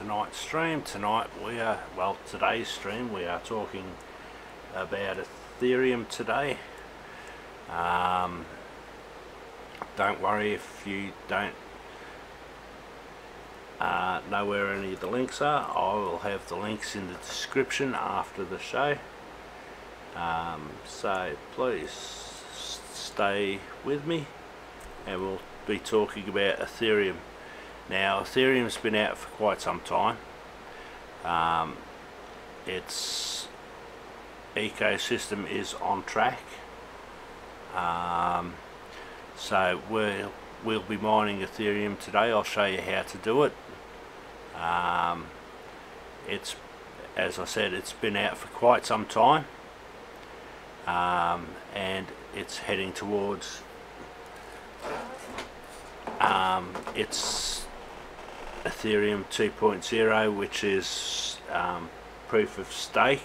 tonight's stream. Tonight we are, well today's stream we are talking about Ethereum today. Um, don't worry if you don't uh, know where any of the links are. I will have the links in the description after the show. Um, so please stay with me and we'll be talking about Ethereum. Now Ethereum's been out for quite some time. Um, its ecosystem is on track. Um, so we'll, we'll be mining Ethereum today. I'll show you how to do it. Um, it's, as I said, it's been out for quite some time. Um, and it's heading towards um, it's Ethereum 2.0 which is um, proof of stake.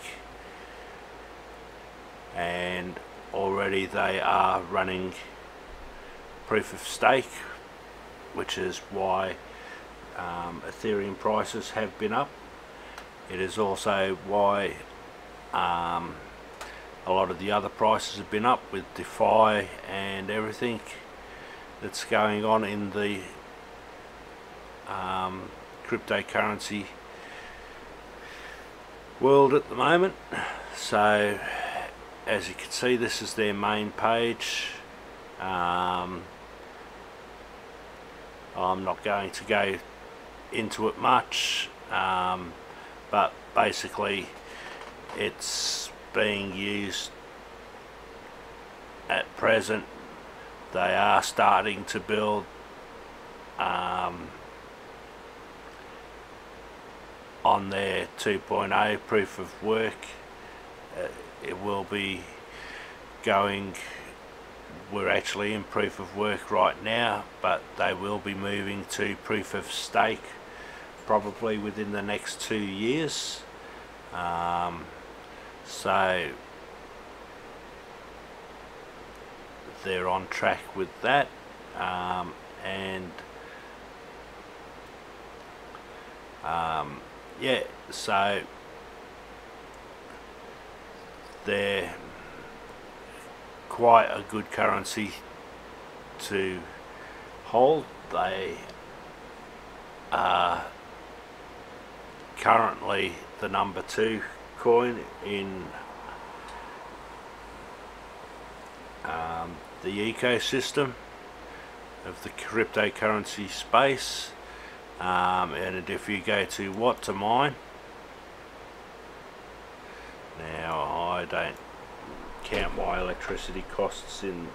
And already they are running proof of stake which is why um, Ethereum prices have been up. It is also why um, a lot of the other prices have been up with DeFi and everything that's going on in the um, cryptocurrency world at the moment. So as you can see this is their main page. Um, I'm not going to go into it much um, but basically it's being used at present. They are starting to build um, on their 2.0 proof of work. Uh, it will be going we're actually in proof of work right now but they will be moving to proof of stake probably within the next two years. Um, so they're on track with that. Um, and um, yeah so they're quite a good currency to hold. They are currently the number two coin in um, the ecosystem of the cryptocurrency space um, and if you go to what to mine now I don't count my electricity costs in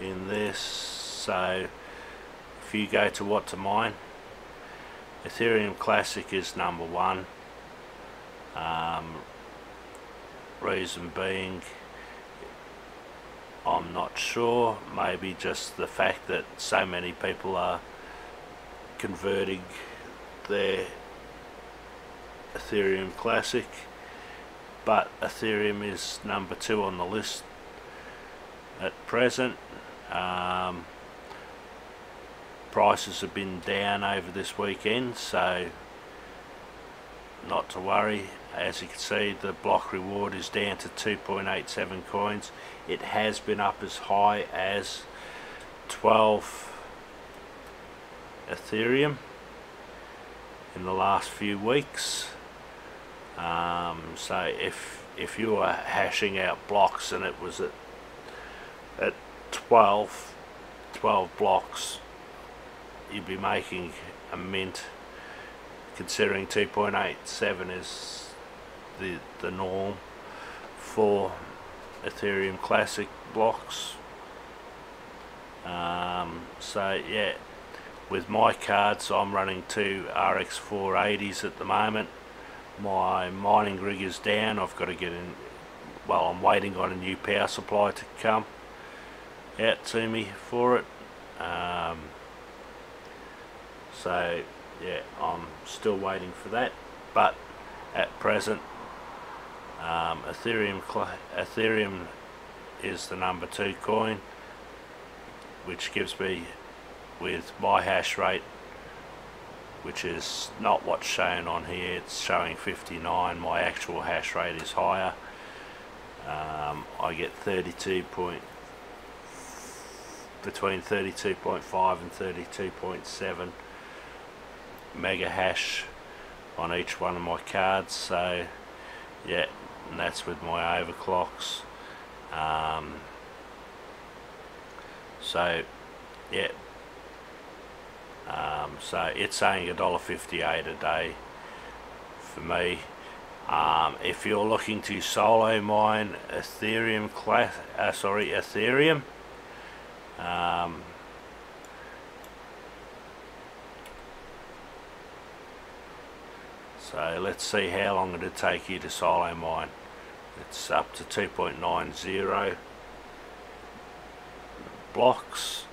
in this so if you go to what to mine Ethereum Classic is number one. Um, reason being I'm not sure maybe just the fact that so many people are converting their Ethereum Classic but Ethereum is number two on the list at present. Um, prices have been down over this weekend so not to worry. As you can see the block reward is down to 2.87 coins. It has been up as high as 12 Ethereum in the last few weeks. Um, so if if you were hashing out blocks and it was at at 12 12 blocks you'd be making a mint. Considering 2.87 is the the norm for Ethereum Classic blocks. Um, so yeah with my cards I'm running two RX 480s at the moment. My mining rig is down. I've got to get in well I'm waiting on a new power supply to come out to me for it. Um, so yeah I'm still waiting for that but at present um, Ethereum Ethereum is the number two coin which gives me with my hash rate which is not what's shown on here. It's showing 59 my actual hash rate is higher. Um, I get 32 point between 32.5 and 32.7 mega hash on each one of my cards. So yeah and that's with my overclocks. Um, so yeah um, so it's saying $1.58 a day for me. Um, if you're looking to solo mine Ethereum class, uh, sorry, Ethereum, um, so let's see how long it'll take you to solo mine. It's up to 2.90 blocks,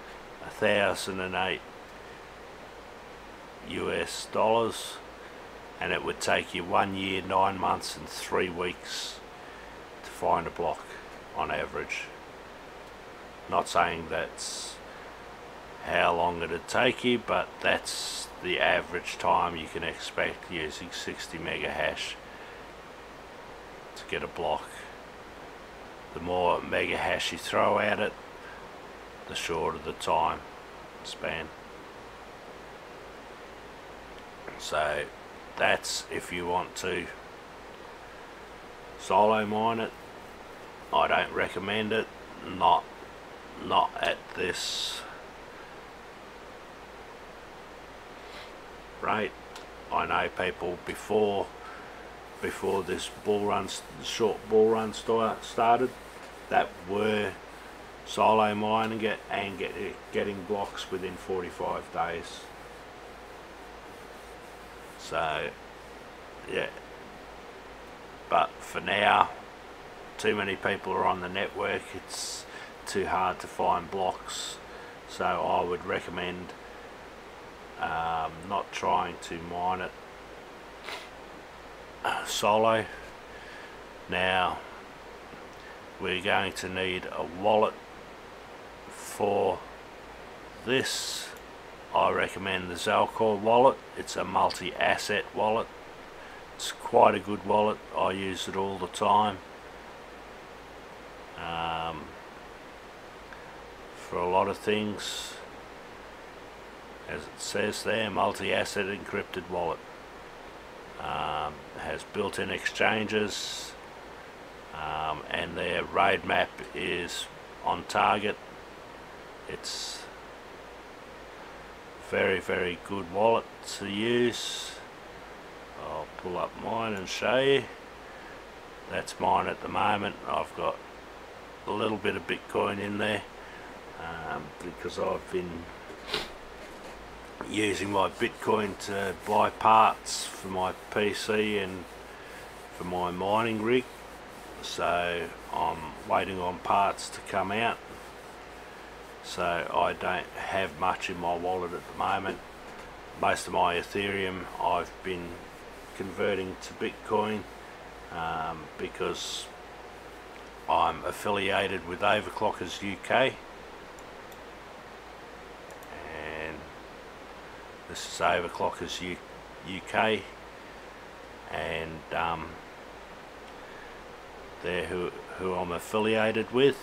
1008 US dollars and it would take you one year, nine months and three weeks to find a block on average. Not saying that's how long it'd take you, but that's the average time you can expect using 60 mega hash to get a block. The more mega hash you throw at it, the shorter the time span. So that's if you want to solo mine it. I don't recommend it. Not not at this rate. I know people before before this bull run short bull run started that were solo mining it and get, getting blocks within 45 days so yeah. But for now too many people are on the network. It's too hard to find blocks. So I would recommend um, not trying to mine it uh, solo. Now we're going to need a wallet for this I recommend the Zelcore wallet. It's a multi-asset wallet. It's quite a good wallet. I use it all the time. Um, for a lot of things. As it says there, multi-asset encrypted wallet. Um, has built-in exchanges um, and their roadmap is on target. It's very very good wallet to use. I'll pull up mine and show you. That's mine at the moment. I've got a little bit of Bitcoin in there um, because I've been using my Bitcoin to buy parts for my PC and for my mining rig. So I'm waiting on parts to come out so I don't have much in my wallet at the moment. Most of my Ethereum I've been converting to Bitcoin um, because I'm affiliated with Overclockers UK and this is Overclockers U UK and um, they're who, who I'm affiliated with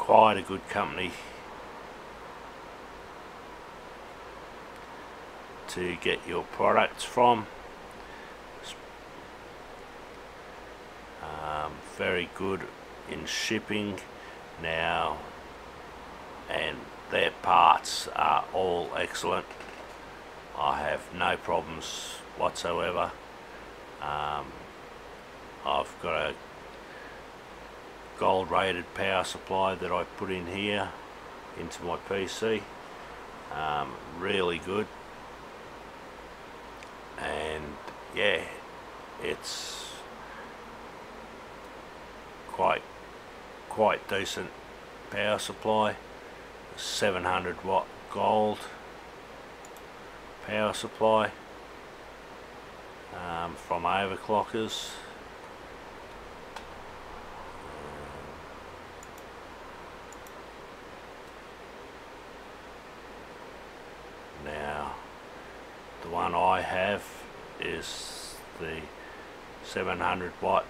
quite a good company to get your products from. Um, very good in shipping now and their parts are all excellent. I have no problems whatsoever. Um, I've got a gold rated power supply that I put in here into my PC um, really good. And yeah it's quite quite decent power supply. 700 watt gold power supply um, from overclockers the one I have is the 700 watt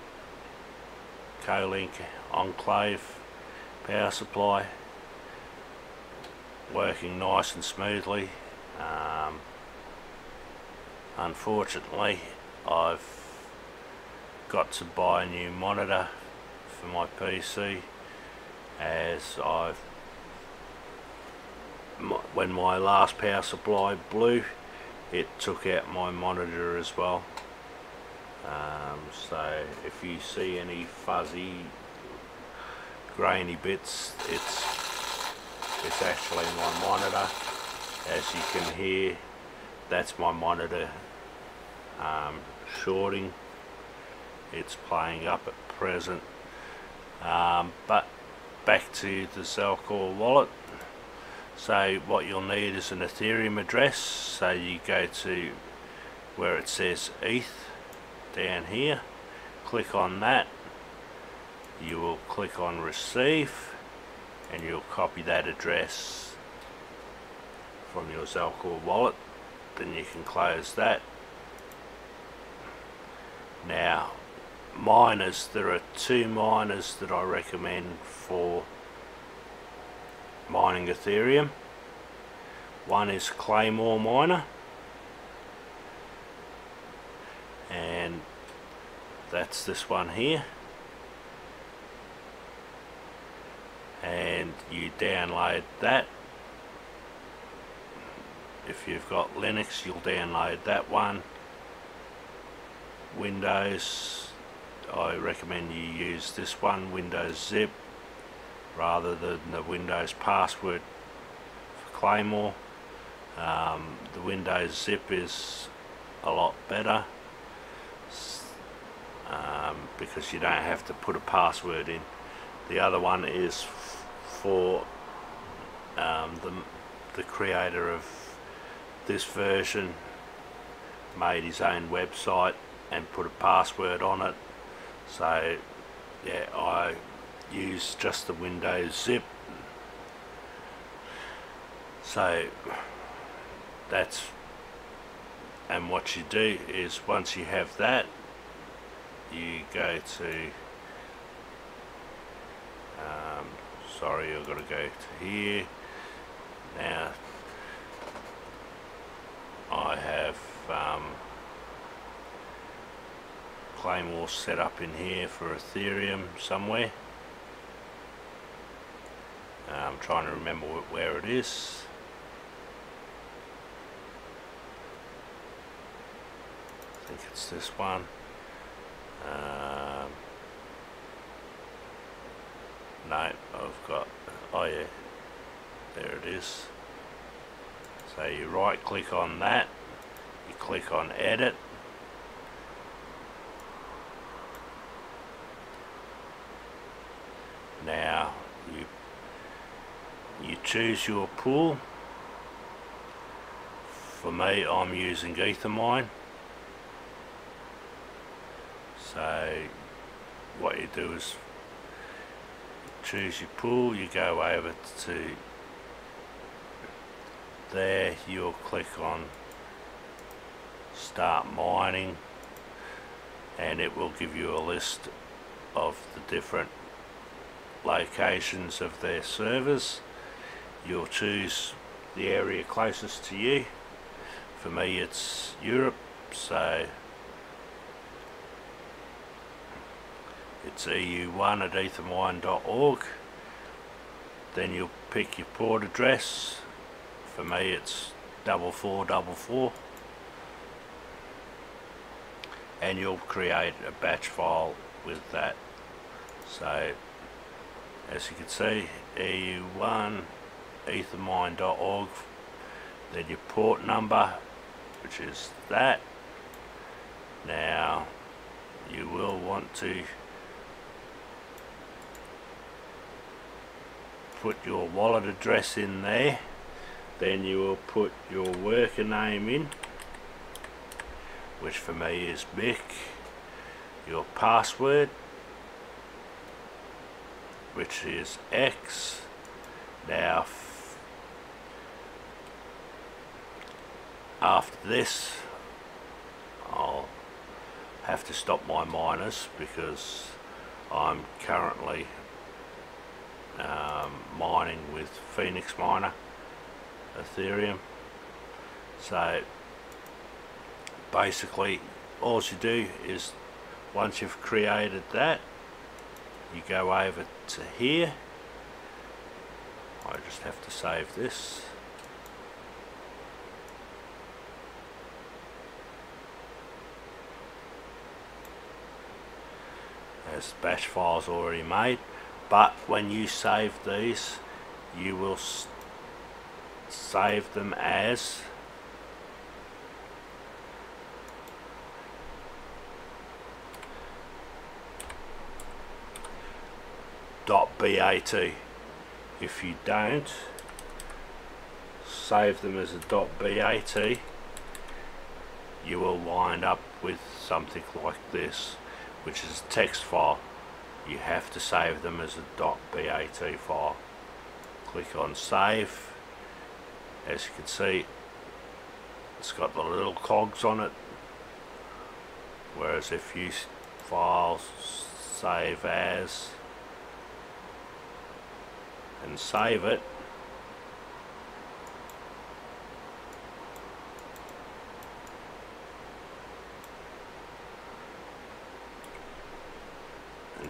Kolink Enclave power supply working nice and smoothly. Um, unfortunately I've got to buy a new monitor for my PC as I've when my last power supply blew it took out my monitor as well. Um, so if you see any fuzzy grainy bits it's it's actually my monitor. As you can hear that's my monitor um, shorting. It's playing up at present. Um, but back to the Zelcore wallet so what you'll need is an Ethereum address. So you go to where it says ETH down here. Click on that. You will click on receive and you'll copy that address from your Zelcore wallet. Then you can close that. Now miners there are two miners that I recommend for mining Ethereum. One is Claymore miner. And that's this one here. And you download that. If you've got Linux you'll download that one. Windows I recommend you use this one Windows Zip rather than the Windows password for Claymore. Um, the Windows Zip is a lot better um, because you don't have to put a password in. The other one is for um, the, the creator of this version made his own website and put a password on it. So yeah I use just the Windows zip. So that's and what you do is once you have that you go to um, sorry I've got to go to here. Now I have um, Claymore set up in here for Ethereum somewhere I'm trying to remember where it is. I think it's this one. Um, no, I've got, oh yeah, there it is. So you right click on that, you click on edit, now you choose your pool. For me I'm using Ethermine so what you do is choose your pool. You go over to there. You'll click on start mining and it will give you a list of the different locations of their servers you'll choose the area closest to you. For me it's Europe so it's EU1 at ethermine.org then you'll pick your port address. For me it's double four double four. And you'll create a batch file with that. So as you can see EU1 ethermine.org then your port number which is that. Now you will want to put your wallet address in there. Then you will put your worker name in which for me is Mick. Your password which is X. Now after this I'll have to stop my miners because I'm currently um, mining with Phoenix Miner Ethereum. So basically all you do is once you've created that you go over to here. I just have to save this as bash files already made but when you save these you will save them as .bat if you don't save them as a .bat you will wind up with something like this which is a text file you have to save them as a .bat file. Click on save. As you can see it's got the little cogs on it. Whereas if you file save as and save it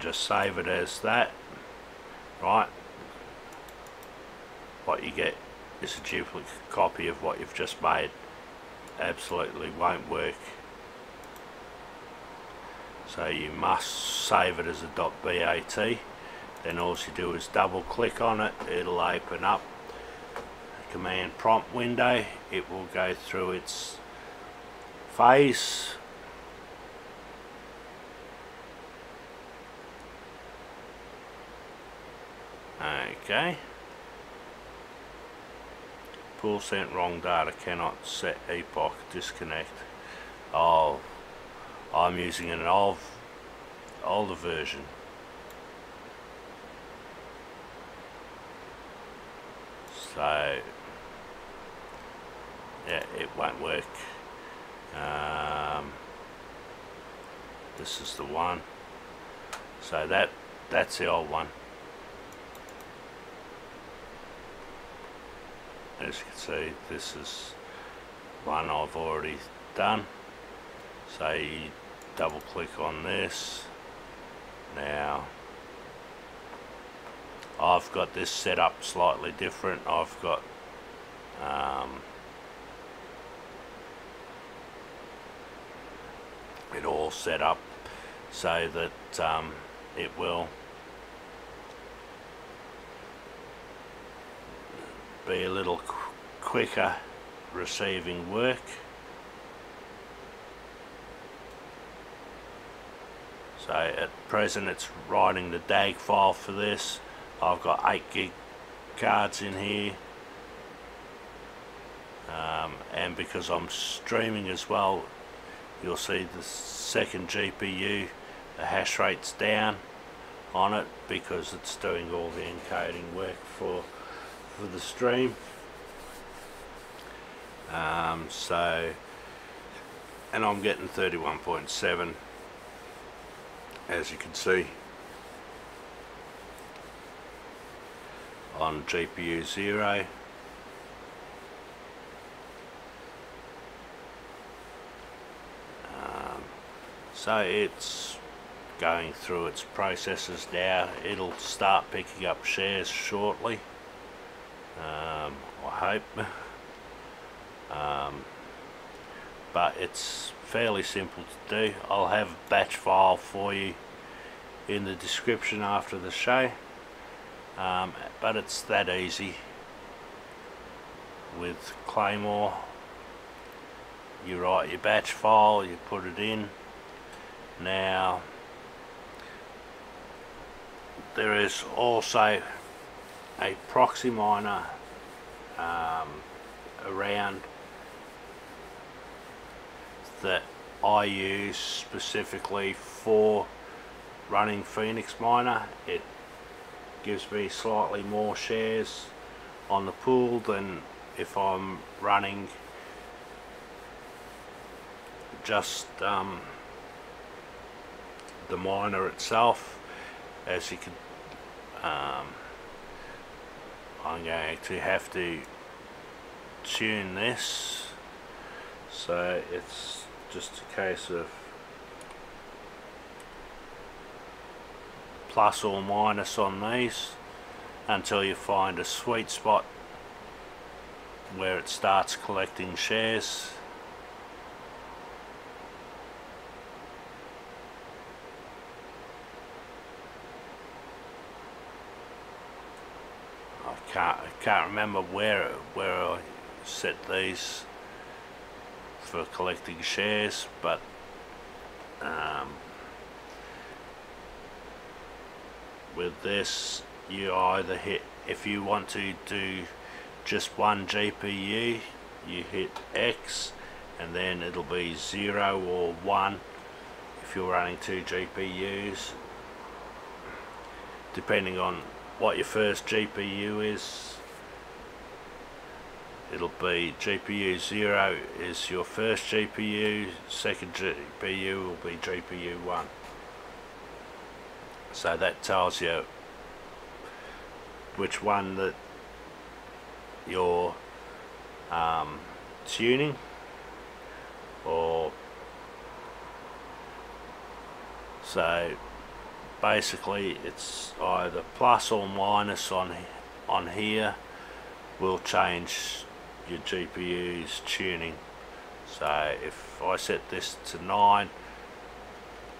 just save it as that right? What you get is a duplicate copy of what you've just made. Absolutely won't work. So you must save it as a .bat then all you do is double click on it it'll open up a command prompt window it will go through its phase okay. Pool sent wrong data cannot set epoch disconnect. Oh I'm using an old older version. So yeah it won't work. Um, this is the one. So that that's the old one as you can see this is one I've already done. So you double click on this. Now I've got this set up slightly different. I've got um, it all set up so that um, it will be a little qu quicker receiving work. So at present it's writing the DAG file for this. I've got 8 gig cards in here. Um, and because I'm streaming as well you'll see the second GPU the hash rate's down on it because it's doing all the encoding work for for the stream. Um, so and I'm getting 31.7 as you can see on GPU 0 um, so it's going through its processes now. It'll start picking up shares shortly um, I hope um, but it's fairly simple to do. I'll have a batch file for you in the description after the show. Um, but it's that easy with Claymore. You write your batch file you put it in. Now there is also a proxy miner um, around that I use specifically for running Phoenix Miner. It gives me slightly more shares on the pool than if I'm running just um, the miner itself. As you can um, I'm going to have to tune this. So it's just a case of plus or minus on these until you find a sweet spot where it starts collecting shares I can't remember where where I set these for collecting shares but um, with this you either hit if you want to do just one GPU you hit X and then it'll be 0 or 1 if you're running two GPUs depending on what your first GPU is it'll be GPU 0 is your first GPU second GPU will be GPU 1 so that tells you which one that you're um, tuning or so basically it's either plus or minus on on here will change your GPU's tuning. So if I set this to 9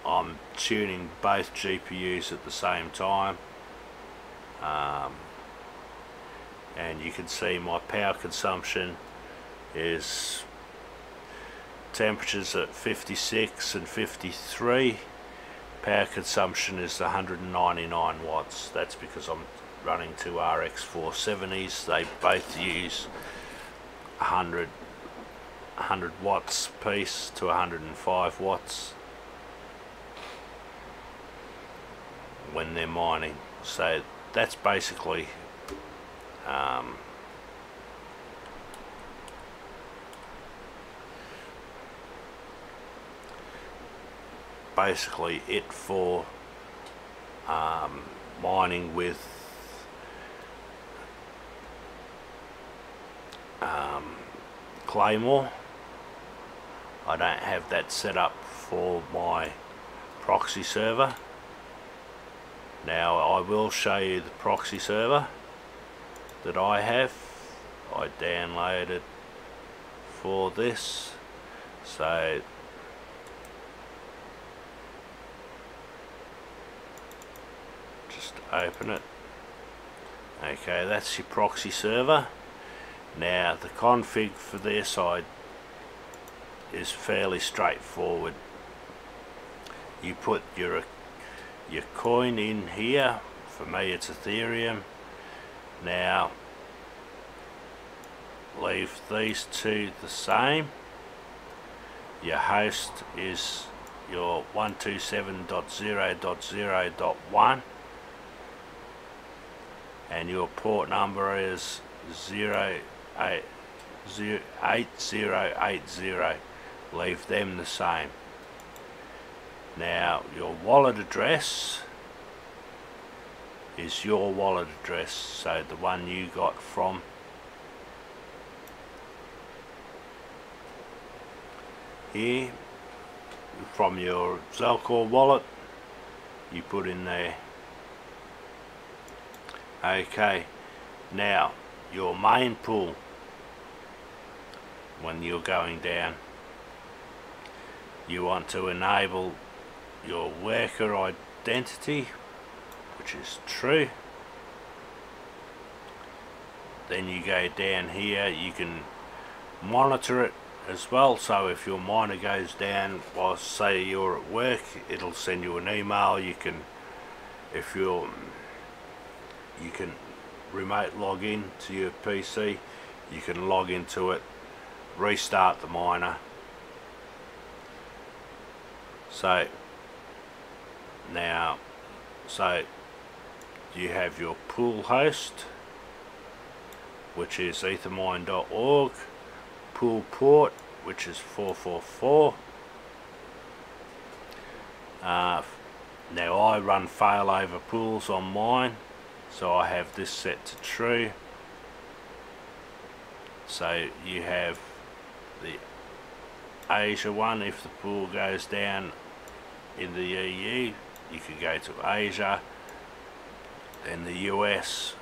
I'm tuning both GPUs at the same time. Um, and you can see my power consumption is temperatures at 56 and 53 power consumption is 199 watts. That's because I'm running two RX 470s they both use 100 100 watts piece to 105 watts. When they're mining so that's basically um, basically it for um, mining with um, Claymore. I don't have that set up for my proxy server. Now I will show you the proxy server that I have. I downloaded for this. So just open it. Okay that's your proxy server now the config for their side is fairly straightforward. You put your your coin in here. For me it's Ethereum. Now leave these two the same. Your host is your 127.0.0.1 and your port number is 8080 leave them the same. Now your wallet address is your wallet address so the one you got from here from your Zelcore wallet you put in there. Okay now your main pool when you're going down. You want to enable your worker identity which is true. Then you go down here you can monitor it as well. So if your miner goes down while say you're at work it'll send you an email. You can if you're you can remote log in to your PC you can log into it restart the miner so now so you have your pool host which is ethermine.org pool port which is 444 Uh, now I run failover pools on mine, so I have this set to true. So you have the Asia one, if the pool goes down in the EU, you could go to Asia, then the US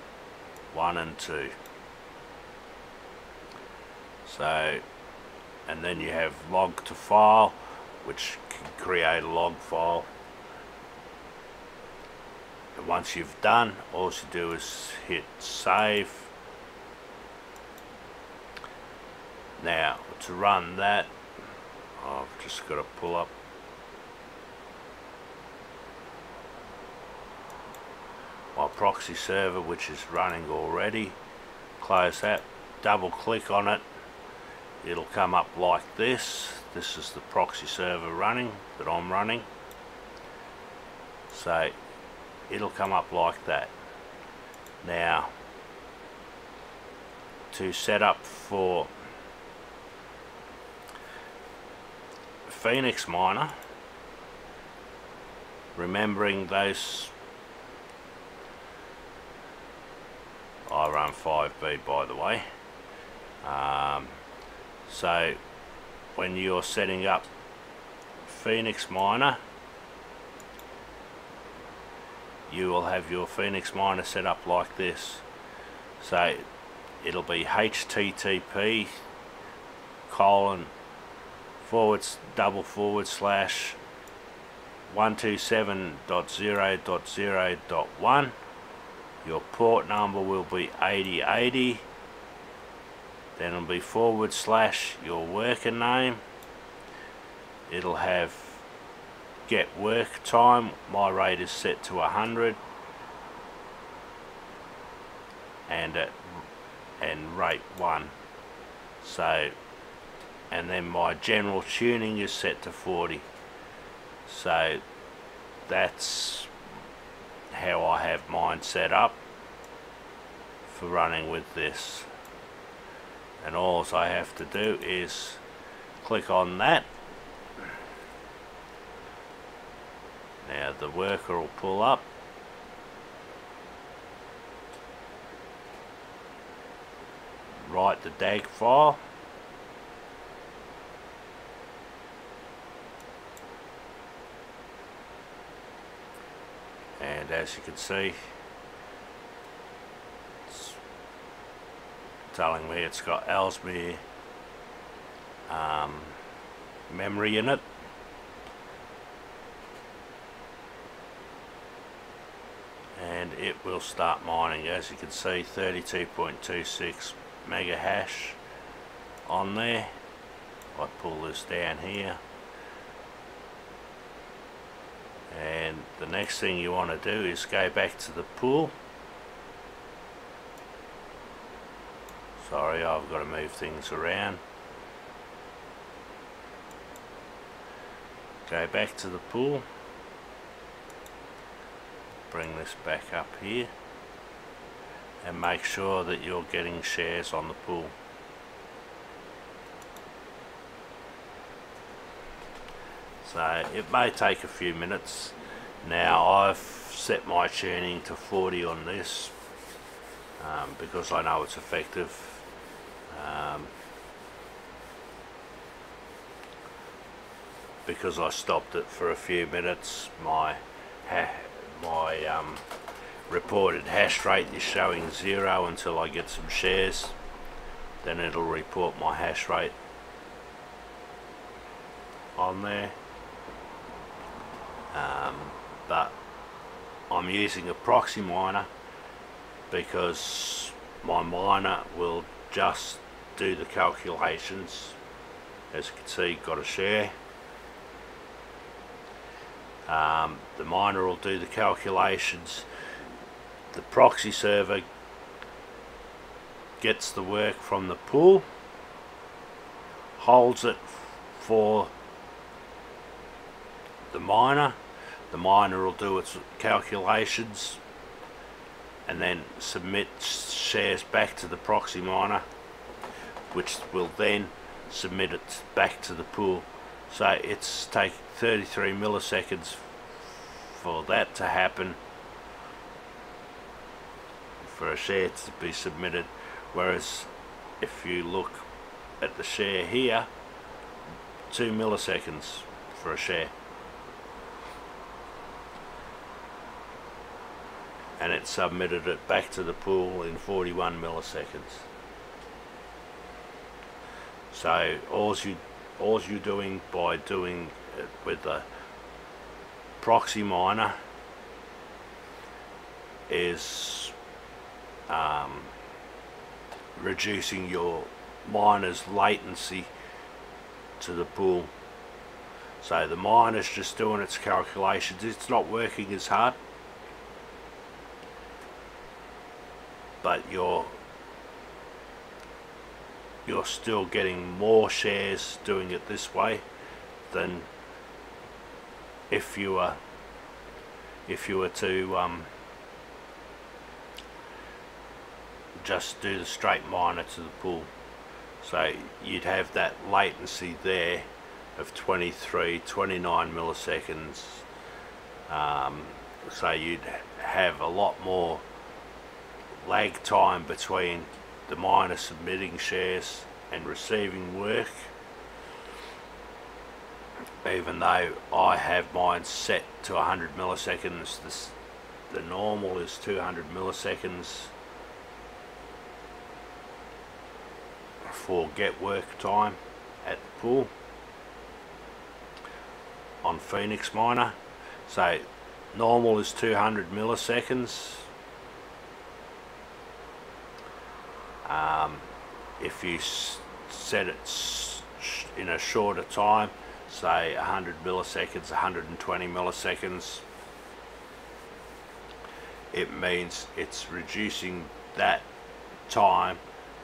1 and 2. So, and then you have log to file, which can create a log file. And once you've done, all you do is hit save. Now, to run that, I've just got to pull up. My proxy server which is running already close that double click on it. It'll come up like this. This is the proxy server running that I'm running. So it'll come up like that. Now to set up for Phoenix Miner remembering those I run 5B by the way. Um, so when you're setting up Phoenix Miner you will have your Phoenix Miner set up like this. So it'll be http colon forward double forward slash 127.0.0.1 your port number will be 8080 then it'll be forward slash your worker name. It'll have get work time. My rate is set to 100 and at and rate 1 so and then my general tuning is set to 40 so that's how I have mine set up for running with this. And all I have to do is click on that. Now the worker will pull up. Write the DAG file and as you can see. It's telling me it's got Ellesmere um, memory in it. And it will start mining. As you can see 32.26 mega hash on there. I pull this down here and the next thing you want to do is go back to the pool. Sorry I've got to move things around. Go back to the pool. Bring this back up here. And make sure that you're getting shares on the pool so it may take a few minutes. Now I've set my tuning to 40 on this um, because I know it's effective. Um, because I stopped it for a few minutes my my um, reported hash rate is showing zero until I get some shares. Then it'll report my hash rate on there um, but I'm using a proxy miner because my miner will just do the calculations. As you can see got a share. Um, the miner will do the calculations. The proxy server gets the work from the pool holds it for the miner. The miner will do its calculations and then submit shares back to the proxy miner which will then submit it back to the pool. So it's taking 33 milliseconds for that to happen for a share to be submitted. Whereas if you look at the share here 2 milliseconds for a share and it submitted it back to the pool in 41 milliseconds. So all you all you're doing by doing it with the proxy miner is um, reducing your miner's latency to the pool. So the miner's just doing its calculations. It's not working as hard but you're you're still getting more shares doing it this way than if you were if you were to um, just do the straight miner to the pool. So you'd have that latency there of 23 29 milliseconds. Um, so you'd have a lot more lag time between the miner submitting shares and receiving work even though I have mine set to 100 milliseconds this, the normal is 200 milliseconds. For get work time at the pool on Phoenix Miner. So normal is 200 milliseconds um, if you set it in a shorter time say 100 milliseconds 120 milliseconds it means it's reducing that time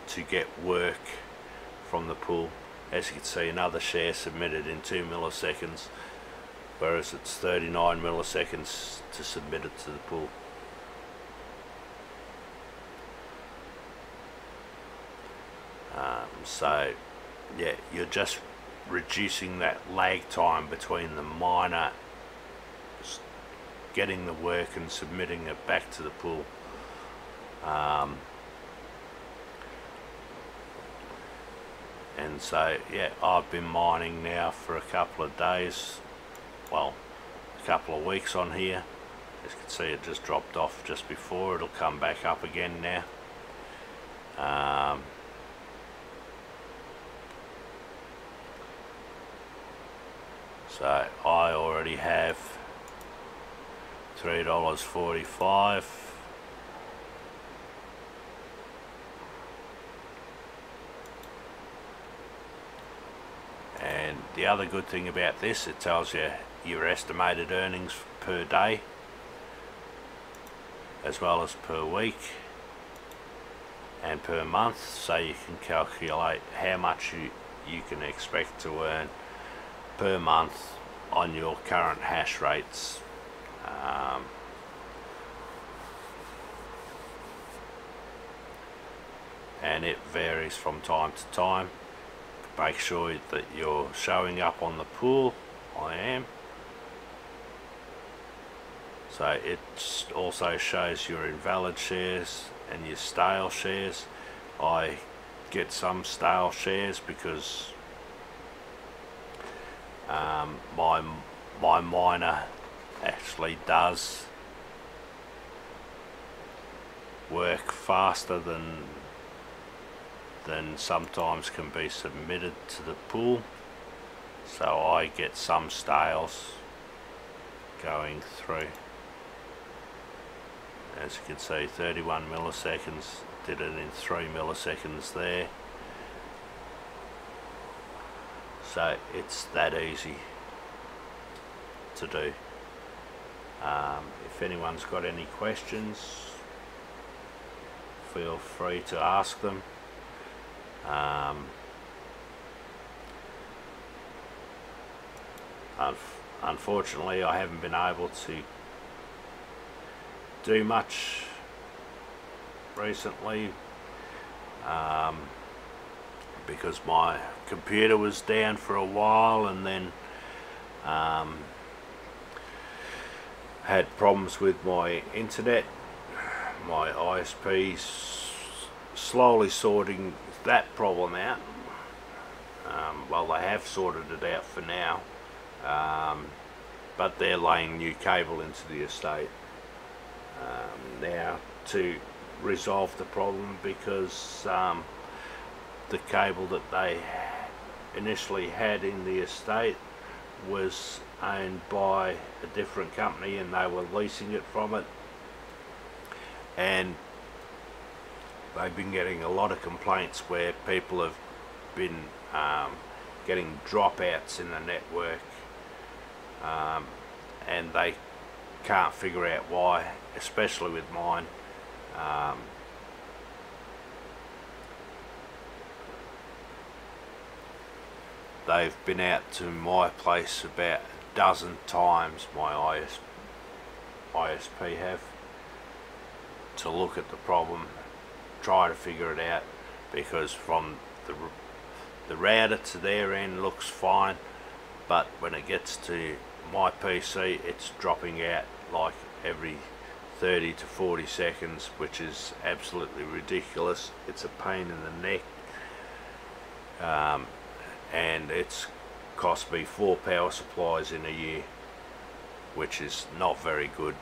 to get work from the pool. As you can see another share submitted in 2 milliseconds whereas it's 39 milliseconds to submit it to the pool Um, so yeah, you're just reducing that lag time between the miner getting the work and submitting it back to the pool. Um, and so yeah, I've been mining now for a couple of days, well, a couple of weeks on here. As you can see, it just dropped off just before. It'll come back up again now. Um, so I already have three dollars forty five and the other good thing about this it tells you your estimated earnings per day as well as per week and per month so you can calculate how much you, you can expect to earn per month on your current hash rates. Um, and it varies from time to time. Make sure that you're showing up on the pool. I am. So it also shows your invalid shares and your stale shares. I get some stale shares because um, my my miner actually does work faster than than sometimes can be submitted to the pool. So I get some stales going through. As you can see 31 milliseconds did it in 3 milliseconds there so it's that easy to do. Um, if anyone's got any questions feel free to ask them. Um, unfortunately I haven't been able to do much recently. Um, because my computer was down for a while and then um, had problems with my internet my ISP's slowly sorting that problem out. Um, well they have sorted it out for now um, but they're laying new cable into the estate um, now to resolve the problem because um, the cable that they initially had in the estate was owned by a different company and they were leasing it from it. And they've been getting a lot of complaints where people have been um, getting dropouts in the network um, and they can't figure out why especially with mine. Um, they've been out to my place about a dozen times my IS, ISP have to look at the problem try to figure it out because from the the router to their end looks fine but when it gets to my PC it's dropping out like every 30 to 40 seconds which is absolutely ridiculous. It's a pain in the neck. Um, and it's cost me four power supplies in a year which is not very good.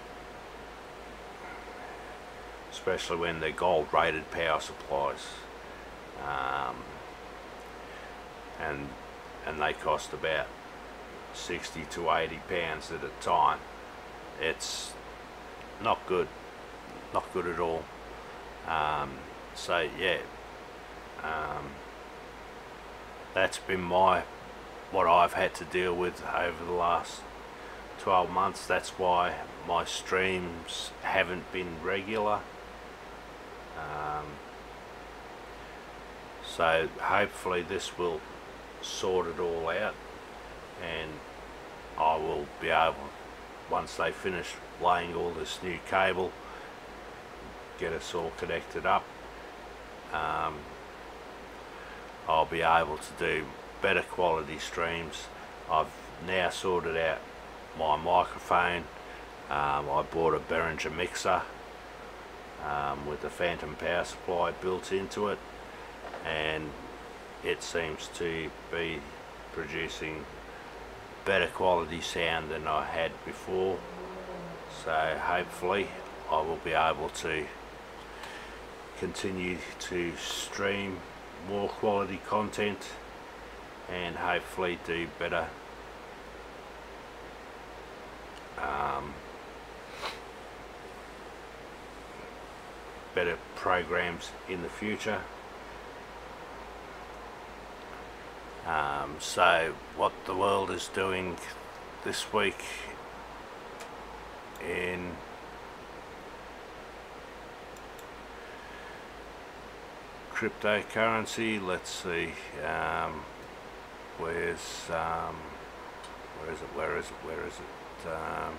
Especially when they're gold rated power supplies. Um, and and they cost about 60 to 80 pounds at a time. It's not good not good at all. Um, so yeah. Um, that's been my what I've had to deal with over the last 12 months. That's why my streams haven't been regular. Um, so hopefully this will sort it all out and I will be able once they finish laying all this new cable get us all connected up. Um, I'll be able to do better quality streams. I've now sorted out my microphone. Um, I bought a Behringer mixer um, with the phantom power supply built into it. And it seems to be producing better quality sound than I had before. So hopefully I will be able to continue to stream more quality content and hopefully do better. Um, better programs in the future. Um, so what the world is doing this week in cryptocurrency let's see um, where's um, where is it where is it where is it um,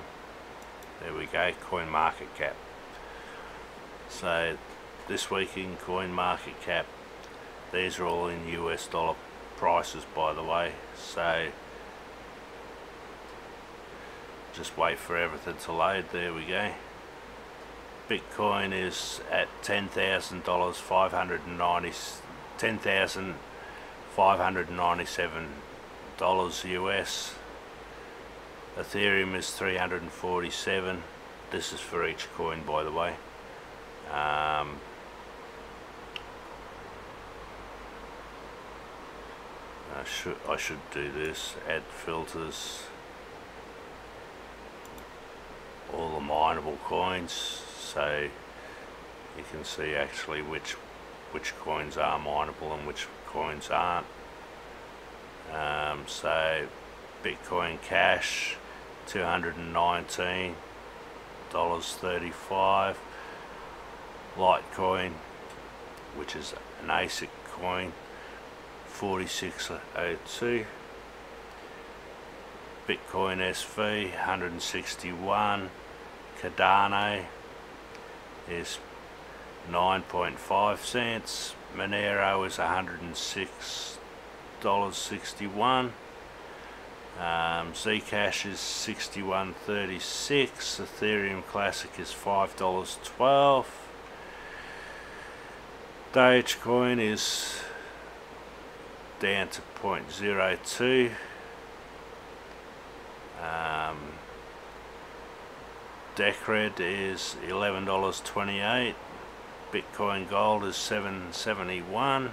there we go coin market cap. So this week in coin market cap these are all in US dollar prices by the way. So just wait for everything to load there we go Bitcoin is at ten thousand dollars five hundred and ninety ten thousand five hundred and ninety seven dollars US Ethereum is 347 this is for each coin by the way. Um, I should I should do this add filters all the mineable coins so you can see actually which which coins are mineable and which coins aren't. Um, so Bitcoin Cash 219 dollars 35 Litecoin which is an ASIC coin 4602 Bitcoin SV 161 Cardano is 9.5 cents Monero is 106 dollars 61 Um, Zcash is 61.36. Ethereum Classic is $5.12. Dogecoin is down to 0.02. Um, Decred is $11.28. Bitcoin Gold is 771.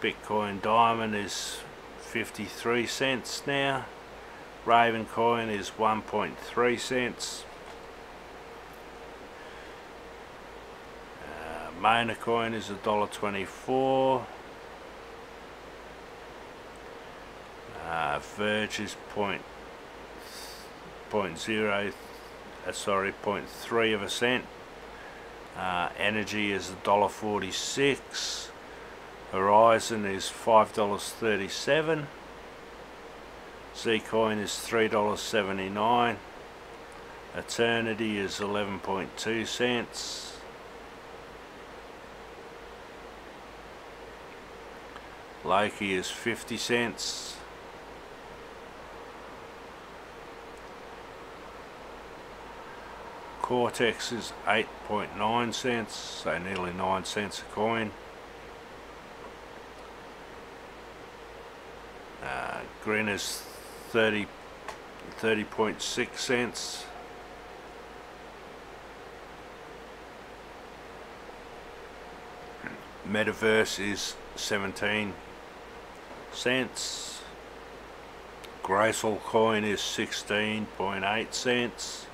Bitcoin Diamond is 53 cents now. Raven coin is 1.3 cents. Uh, Mona coin is $1.24. Uh, Verge is point, point zero, uh, sorry, point three of a cent. Uh, Energi is $1.46. Horizen is $5.37. Zcoin is $3.79. Eternity is 11.2 cents. Loki is 50 cents. Cortex is 8.9 cents, so nearly 9 cents a coin. Uh, Grin is 30 30.6 cents. Metaverse is 17 cents. Graceful coin is 16.8 cents.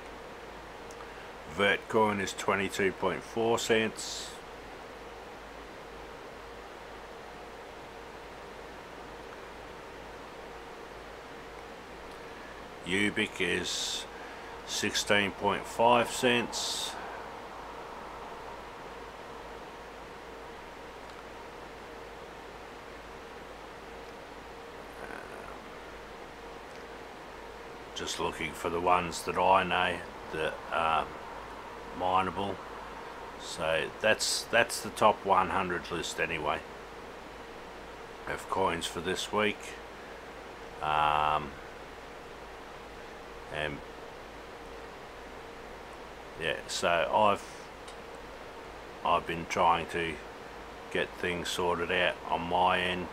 Vertcoin is 22.4 cents. Ubiq is 16.5 cents. Uh, just looking for the ones that I know that are mineable. So that's that's the top 100 list anyway of coins for this week. Um, and yeah so I've I've been trying to get things sorted out on my end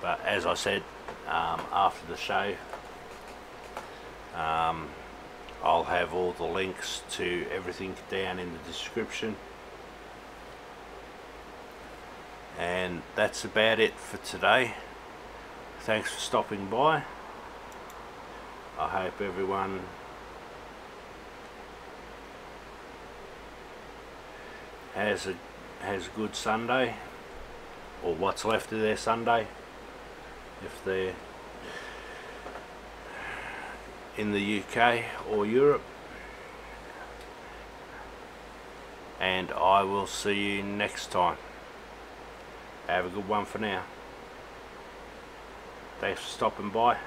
but as I said um, after the show um, I'll have all the links to everything down in the description. And that's about it for today. Thanks for stopping by. I hope everyone has a has a good Sunday or what's left of their Sunday if they're in the UK or Europe. And I will see you next time. Have a good one for now. Thanks for stopping by